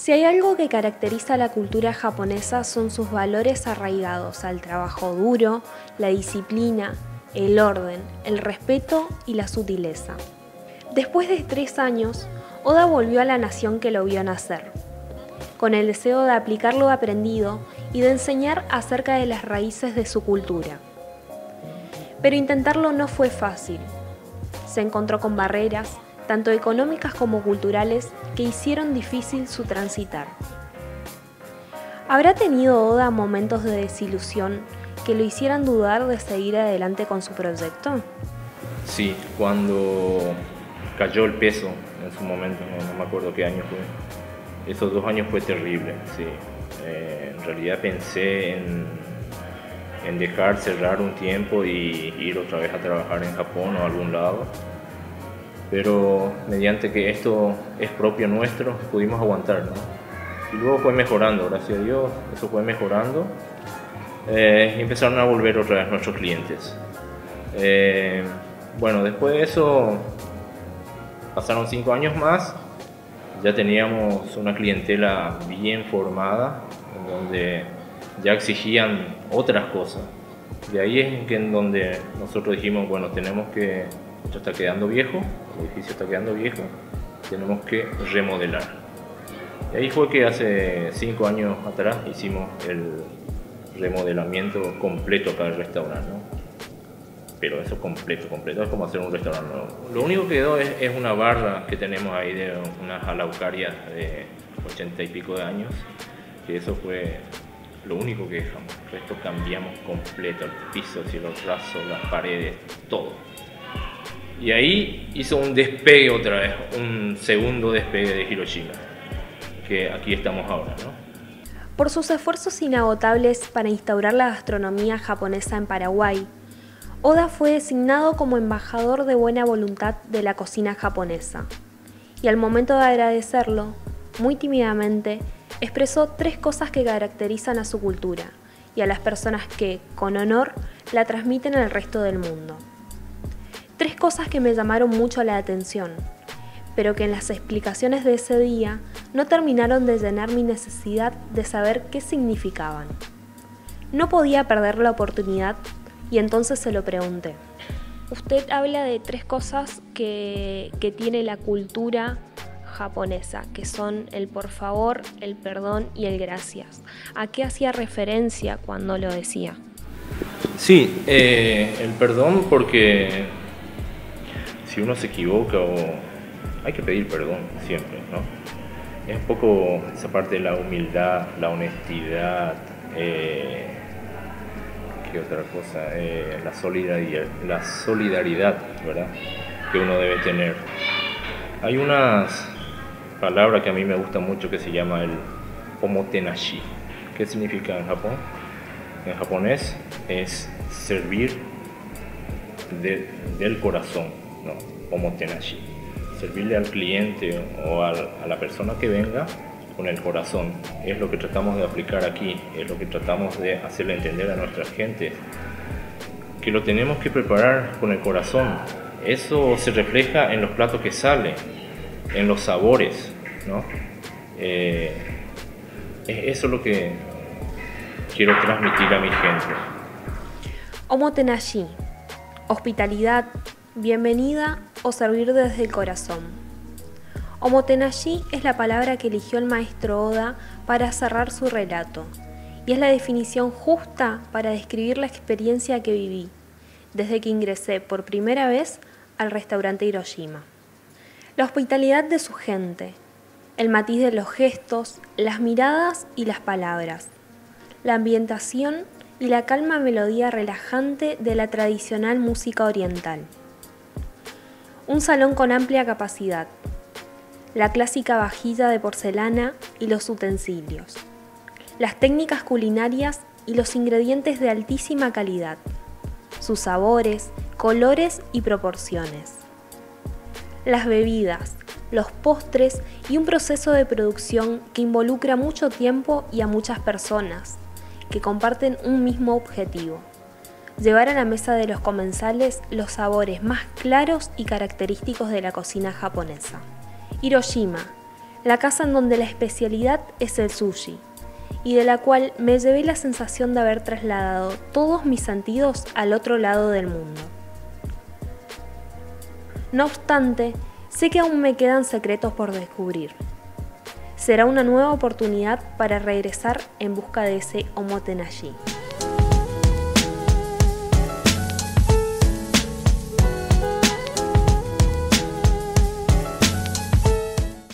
Si hay algo que caracteriza a la cultura japonesa son sus valores arraigados al trabajo duro, la disciplina, el orden, el respeto y la sutileza. Después de tres años, Oda volvió a la nación que lo vio nacer, con el deseo de aplicar lo aprendido y de enseñar acerca de las raíces de su cultura. Pero intentarlo no fue fácil. Se encontró con barreras, tanto económicas como culturales, que hicieron difícil su transitar. ¿Habrá tenido Oda momentos de desilusión que lo hicieran dudar de seguir adelante con su proyecto? Sí, cuando cayó el peso en su momento, no, me acuerdo qué año fue. Esos dos años fue terrible, sí. Eh, en realidad pensé en, en dejar cerrar un tiempo y ir otra vez a trabajar en Japón o algún lado pero mediante que esto es propio nuestro, pudimos aguantar, ¿no? Y luego fue mejorando, gracias a Dios, eso fue mejorando. Eh, y empezaron a volver otra vez nuestros clientes. Eh, bueno, después de eso, pasaron cinco años más, ya teníamos una clientela bien formada, en donde ya exigían otras cosas. De ahí es en donde nosotros dijimos, bueno, tenemos que esto está quedando viejo, el edificio está quedando viejo, tenemos que remodelar. Y ahí fue que hace cinco años atrás hicimos el remodelamiento completo para el restaurante, Pero eso completo, completo, es como hacer un restaurante nuevo. Lo único que quedó es, una barra que tenemos ahí de unas alaucarias de ochenta y pico de años, que eso fue lo único que dejamos. Esto cambiamos completo, el piso, el cielo raso, las paredes, todo. Y ahí hizo un despegue otra vez, un segundo despegue de Hiroshima, que aquí estamos ahora, ¿no? Por sus esfuerzos inagotables para instaurar la gastronomía japonesa en Paraguay, Oda fue designado como embajador de buena voluntad de la cocina japonesa. Y al momento de agradecerlo, muy tímidamente, expresó tres cosas que caracterizan a su cultura y a las personas que, con honor, la transmiten al resto del mundo tres cosas que me llamaron mucho la atención, pero que en las explicaciones de ese día no terminaron de llenar mi necesidad de saber qué significaban. No podía perder la oportunidad y entonces se lo pregunté. Usted habla de tres cosas que, tiene la cultura japonesa, que son el por favor, el perdón y el gracias. ¿A qué hacía referencia cuando lo decía? Sí, eh, el perdón porque si uno se equivoca o hay que pedir perdón siempre, ¿no? Es un poco esa parte de la humildad, la honestidad, eh, ¿qué otra cosa? Eh, la, solidaridad, la solidaridad, ¿verdad? Que uno debe tener. Hay unas palabras que a mí me gusta mucho que se llama el omotenashi. ¿Qué significa en Japón? En japonés es servir del corazón no, omotenashi. Servirle al cliente o a la persona que venga con el corazón. Es lo que tratamos de aplicar aquí, es lo que tratamos de hacerle entender a nuestra gente. Que lo tenemos que preparar con el corazón. Eso se refleja en los platos que salen, en los sabores, ¿no? Eh, eso es lo que quiero transmitir a mi gente. Omotenashi, hospitalidad, bienvenida o servir desde el corazón. Omotenashi es la palabra que eligió el maestro Oda para cerrar su relato, y es la definición justa para describir la experiencia que viví desde que ingresé por primera vez al restaurante Hiroshima. La hospitalidad de su gente, el matiz de los gestos, las miradas y las palabras, la ambientación y la calma melodía relajante de la tradicional música oriental. Un salón con amplia capacidad, la clásica vajilla de porcelana y los utensilios, las técnicas culinarias y los ingredientes de altísima calidad, sus sabores, colores y proporciones. Las bebidas, los postres y un proceso de producción que involucra mucho tiempo y a muchas personas, que comparten un mismo objetivo llevar a la mesa de los comensales los sabores más claros y característicos de la cocina japonesa. Hiroshima, la casa en donde la especialidad es el sushi, y de la cual me llevé la sensación de haber trasladado todos mis sentidos al otro lado del mundo. No obstante, sé que aún me quedan secretos por descubrir. Será una nueva oportunidad para regresar en busca de ese omotenashi.